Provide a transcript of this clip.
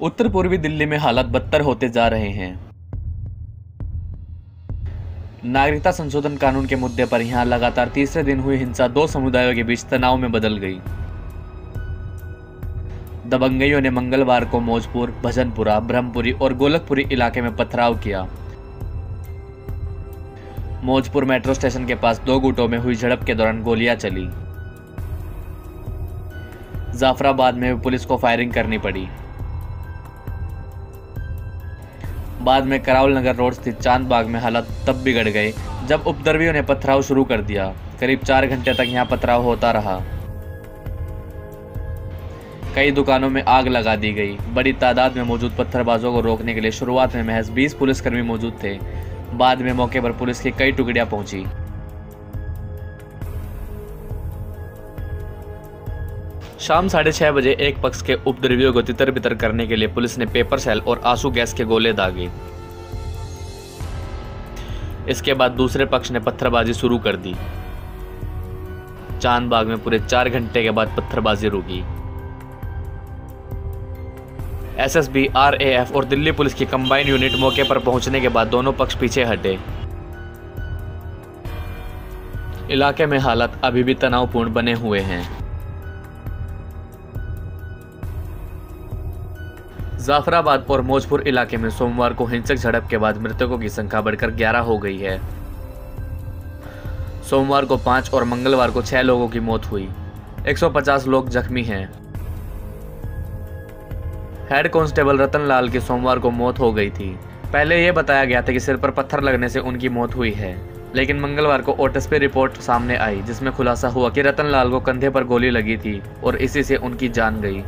उत्तर पूर्वी दिल्ली में हालात बदतर होते जा रहे हैं। नागरिकता संशोधन कानून के मुद्दे पर यहाँ लगातार तीसरे दिन हुई हिंसा, दो समुदायों के बीच तनाव में बदल गई। दबंगइयों ने मंगलवार को मौजपुर, भजनपुरा, ब्रह्मपुरी और गोलकपुरी इलाके में पथराव किया। मौजपुर मेट्रो स्टेशन के पास दो गुटों में हुई झड़प के दौरान गोलियाँ चली। जाफराबाद में पुलिस को फायरिंग करनी पड़ी। बाद में करावल नगर रोड स्थित चाँद बाग में हालात तब बिगड़ गए जब उपद्रवियों ने पथराव शुरू कर दिया। करीब चार घंटे तक यहाँ पथराव होता रहा। कई दुकानों में आग लगा दी गई। बड़ी तादाद में मौजूद पत्थरबाजों को रोकने के लिए शुरुआत में महज 20 पुलिसकर्मी मौजूद थे। बाद में मौके पर पुलिस की कई टुकड़ियाँ पहुँची। शाम साढ़े छह बजे एक पक्ष के उपद्रवियों को तितर बितर करने के लिए पुलिस ने पेपर सेल और आँसू गैस के गोले दागे। इसके बाद दूसरे पक्ष ने पत्थरबाजी शुरू कर दी। चांदबाग में पूरे चार घंटे के बाद पत्थरबाजी रुकी। एसएसबी, आरएएफ और दिल्ली पुलिस की कंबाइंड यूनिट मौके पर पहुँचने के बाद दोनों पक्ष पीछे हटे। इलाके में हालात अभी भी तनावपूर्ण बने हुए हैं। जाफराबाद और मोजपुर इलाके में सोमवार को हिंसक झड़प के बाद मृतकों की संख्या बढ़कर 11 हो गई है। सोमवार को पाँच और मंगलवार को छह लोगों की मौत हुई। 150 लोग जख्मी हैं। हेड कांस्टेबल रतन लाल की सोमवार को मौत हो गई थी। पहले यह बताया गया था कि सिर पर पत्थर लगने से उनकी मौत हुई है, लेकिन मंगलवार को ओटस्पे रिपोर्ट सामने आई, जिसमें खुलासा हुआ कि रतन लाल को कंधे पर गोली लगी थी और इसी से उनकी जान गई।